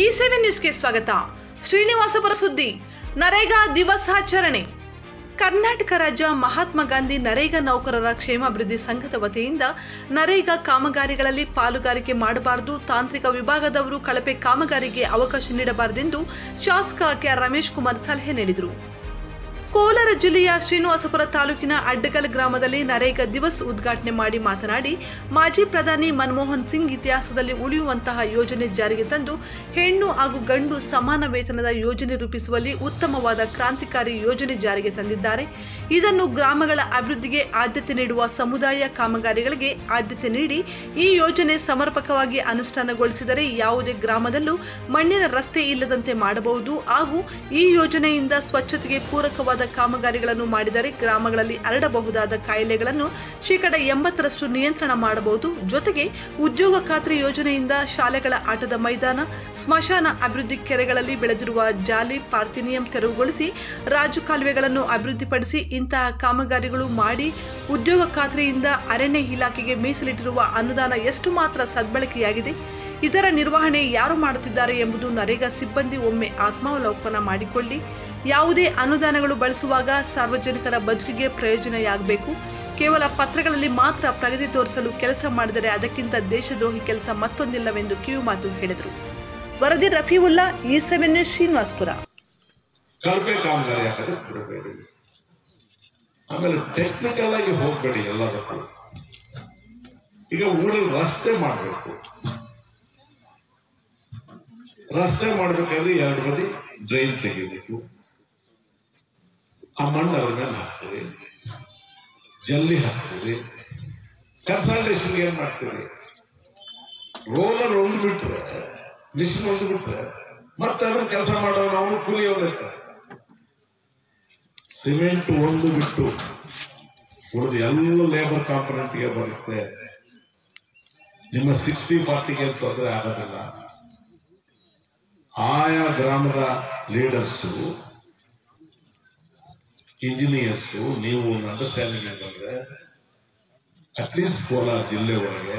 ಈ ಸೆವೆನ್ ನ್ಯೂಸ್ಗೆ ಸ್ವಾಗತ. ಶ್ರೀನಿವಾಸಪುರ ಸುದ್ದಿ ನರೇಗಾ ದಿವಸಾಚರಣೆ ಕರ್ನಾಟಕ ರಾಜ್ಯ ಮಹಾತ್ಮ ಗಾಂಧಿ ನರೇಗಾ ನೌಕರರ ಕ್ಷೇಮಾಭಿವೃದ್ಧಿ ಸಂಘದ ವತಿಯಿಂದ ನರೇಗಾ ಕಾಮಗಾರಿಗಳಲ್ಲಿ ಪಾಲುಗಾರಿಕೆ ಮಾಡಬಾರದು, ತಾಂತ್ರಿಕ ವಿಭಾಗದವರು ಕಳಪೆ ಕಾಮಗಾರಿಗೆ ಅವಕಾಶ ನೀಡಬಾರದೆಂದು ಶಾಸಕ ಕೆ. ರಮೇಶ್ ಕುಮಾರ್ ಸಲಹೆ ನೀಡಿದರು. ಕೋಲಾರ ಜಿಲ್ಲೆಯ ಶ್ರೀನಿವಾಸಪುರ ತಾಲೂಕಿನ ಅಡ್ಡಗಲ್ ಗ್ರಾಮದಲ್ಲಿ ನರೇಗಾ ದಿವಸ್ ಉದ್ಘಾಟನೆ ಮಾಡಿ ಮಾತನಾಡಿ, ಮಾಜಿ ಪ್ರಧಾನಿ ಮನಮೋಹನ್ ಸಿಂಗ್ ಇತಿಹಾಸದಲ್ಲಿ ಉಳಿಯುವಂತಹ ಯೋಜನೆ ಜಾರಿಗೆ ತಂದು ಹೆಣ್ಣು ಹಾಗೂ ಗಂಡು ಸಮಾನ ವೇತನದ ಯೋಜನೆ ರೂಪಿಸುವಲ್ಲಿ ಉತ್ತಮವಾದ ಕ್ರಾಂತಿಕಾರಿ ಯೋಜನೆ ಜಾರಿಗೆ ತಂದಿದ್ದಾರೆ. ಇದನ್ನು ಗ್ರಾಮಗಳ ಅಭಿವೃದ್ಧಿಗೆ ಆದ್ಯತೆ ನೀಡುವ ಸಮುದಾಯ ಕಾಮಗಾರಿಗಳಿಗೆ ಆದ್ಯತೆ ನೀಡಿ, ಈ ಯೋಜನೆ ಸಮರ್ಪಕವಾಗಿ ಅನುಷ್ಠಾನಗೊಳಿಸಿದರೆ ಯಾವುದೇ ಗ್ರಾಮದಲ್ಲೂ ಮಣ್ಣಿನ ರಸ್ತೆ ಇಲ್ಲದಂತೆ ಮಾಡಬಹುದು ಹಾಗೂ ಈ ಯೋಜನೆಯಿಂದ ಸ್ವಚ್ಛತೆಗೆ ಪೂರಕವಾದ ಕಾಮಗಾರಿಗಳನ್ನು ಮಾಡಿದರೆ ಗ್ರಾಮಗಳಲ್ಲಿ ಹರಡಬಹುದಾದ ಕಾಯಿಲೆಗಳನ್ನು ಶೇಕಡ ಎಂಬತ್ತರಷ್ಟು ನಿಯಂತ್ರಣ ಮಾಡಬಹುದು. ಜೊತೆಗೆ ಉದ್ಯೋಗ ಖಾತ್ರಿ ಯೋಜನೆಯಿಂದ ಶಾಲೆಗಳ ಆಟದ ಮೈದಾನ, ಸ್ಮಶಾನ ಅಭಿವೃದ್ಧಿ ಕೆರೆಗಳಲ್ಲಿ ಬೆಳೆದಿರುವ ಜಾಲಿ, ಪಾರ್ಥಿನಿಯಂ ತೆರವುಗೊಳಿಸಿ ರಾಜು ಕಾಲುವೆಗಳನ್ನು ಅಭಿವೃದ್ಧಿಪಡಿಸಿ ಇಂತಹ ಕಾಮಗಾರಿಗಳು ಮಾಡಿ ಉದ್ಯೋಗ ಖಾತ್ರಿಯಿಂದ ಅರಣ್ಯ ಇಲಾಖೆಗೆ ಮೀಸಲಿಟ್ಟಿರುವ ಅನುದಾನ ಎಷ್ಟು ಮಾತ್ರ ಸದ್ಬಳಕೆಯಾಗಿದೆ? ಇದರ ನಿರ್ವಹಣೆ ಯಾರು ಮಾಡುತ್ತಿದ್ದಾರೆ ಎಂಬುದು ನರೇಗಾ ಸಿಬ್ಬಂದಿ ಒಮ್ಮೆ ಆತ್ಮಾವಲೋಕನ ಮಾಡಿಕೊಳ್ಳಿ. ಯಾವುದೇ ಅನುದಾನಗಳು ಬಳಸುವಾಗ ಸಾರ್ವಜನಿಕರ ಬದುಕಿಗೆ ಪ್ರಯೋಜನೆಯಾಗಬೇಕು ಕೇವಲ ಪತ್ರಗಳಲ್ಲಿ ಮಾತ್ರ ಪ್ರಗತಿ ತೋರಿಸಲು ಕೆಲಸ ಮಾಡಿದರೆ ಅದಕ್ಕಿಂತ ದೇಶದ್ರೋಹಿ ಕೆಲಸ ಮತ್ತೊಂದಿಲ್ಲವೆಂದು ಕಿವಿಮಾತು ಹೇಳಿದರು. ವರದಿ ರಫೀವುಲ್ಲಾ ಈ ಸೆವೆನ್ ಶ್ರೀನಿವಾಸ್ಪುರ. ಆಮೇಲೆ ಟೆಕ್ನಿಕಲ್ ಆಗಿ ಹೋಗ್ಬೇಡಿ ಎಲ್ಲದಕ್ಕೂ. ಈಗ ಊರಲ್ಲಿ ರಸ್ತೆ ಮಾಡಬೇಕು. ರಸ್ತೆ ಮಾಡ್ಬೇಕಾದ್ರೆ ಎರಡು ಬದಿ ಡ್ರೈನ್ ತೆಗಿಬೇಕು. ಆ ಮಣ್ಣು ಅದ್ರ ಮೇಲೆ ಹಾಕ್ತೀವಿ ಜಲ್ಲಿ ಹಾಕ್ತೀವಿ ಕನ್ಸಲ್ಟೇಷನ್ ಏನ್ ಮಾಡ್ತೀವಿ ರೋಲರ್ ಒಂದು ಬಿಟ್ರೆ ಮಿಷಿನ್ ಒಂದು ಬಿಟ್ರೆ, ಮತ್ತೆ ಅದನ್ನ ಕೆಲಸ ಮಾಡೋ ನಾವು ಕೂಲಿಯವನು ಇರ್ತಾರೆ. ಸಿಮೆಂಟ್ ಒಂದು ಬಿಟ್ಟು ಉಳಿದು ಎಲ್ಲ ಲೇಬರ್ ಕಾಂಪೊನೆಂಟ್ಗೆ ಬರುತ್ತೆ. ನಿಮ್ಮ ಸಿಕ್ಸ್ಟಿ ಪಾರ್ಟಿಗೆ ತೊಂದರೆ ಆಗೋದಿಲ್ಲ. ಆಯಾ ಗ್ರಾಮದ ಲೀಡರ್ಸು ಇಂಜಿನಿಯರ್ಸು ನೀವು ಒಂದು ಅಂಡರ್ಸ್ಟ್ಯಾಂಡಿಂಗ್ ಏನಂದ್ರೆ ಅಟ್ಲೀಸ್ಟ್ ಕೋಲಾರ ಜಿಲ್ಲೆ ಒಳಗೆ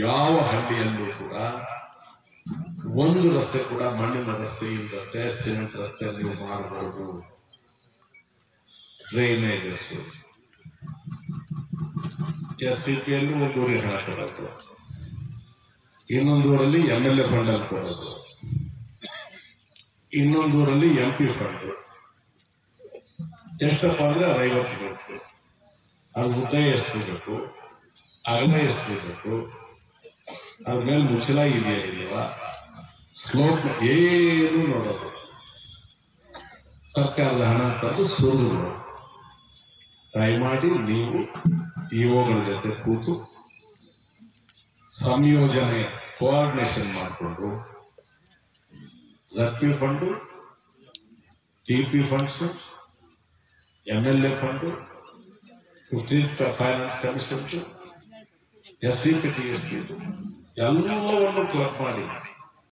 ಯಾವ ಹಳ್ಳಿಯಲ್ಲೂ ಕೂಡ ಒಂದು ರಸ್ತೆ ಕೂಡ ಮಣ್ಣಿನ ರಸ್ತೆ ಇಲ್ಲದಂತೆ ಸಿಮೆಂಟ್ ರಸ್ತೆ ನೀವು ಮಾಡಬಹುದು ಡ್ರೈನೇಜಸ್ ಎಸ್ ಸಿ ಪಿಯಲ್ಲಿ ಒಂದು ಊರಿಗೆ ಹಣ ಕೊಡೋದು. ಇನ್ನೊಂದೂರಲ್ಲಿ ಎಂ ಎಲ್ ಎ ಫಂಡ್ ಅಲ್ಲಿ ಕೊಡೋದು. ಇನ್ನೊಂದೂರಲ್ಲಿ ಎಂ ಪಿ ಫಂಡ್ ಎಷ್ಟಪ್ಪ ಅಂದ್ರೆ ಅದು ಐವತ್ತು ಬೇಕು ಅದು ಉದ್ದ ಎಷ್ಟು ಬೇಕು ಅಗಲ ಎಷ್ಟು ಬೇಕು ಅದ್ರ ಮೇಲೆ ಮುಚ್ಚಲ ಇದೆಯಾ ಸ್ಲೋಪ್ ಏನು ನೋಡೋದು. ಸರ್ಕಾರದ ಹಣ ಅಂತದ್ದು ಸುರಿದು ದಯಮಾಡಿ ನೀವು ಇಒಗಳ ಜೊತೆ ಕೂತು ಸಂಯೋಜನೆ ಕೋಆರ್ಡಿನೇಷನ್ ಮಾಡಿಕೊಂಡು Z fund T P funds M L A fund fifteenth finance commission S C P T S P ಎಲ್ಲವನ್ನು ಕ್ಲಬ್ ಮಾಡಿ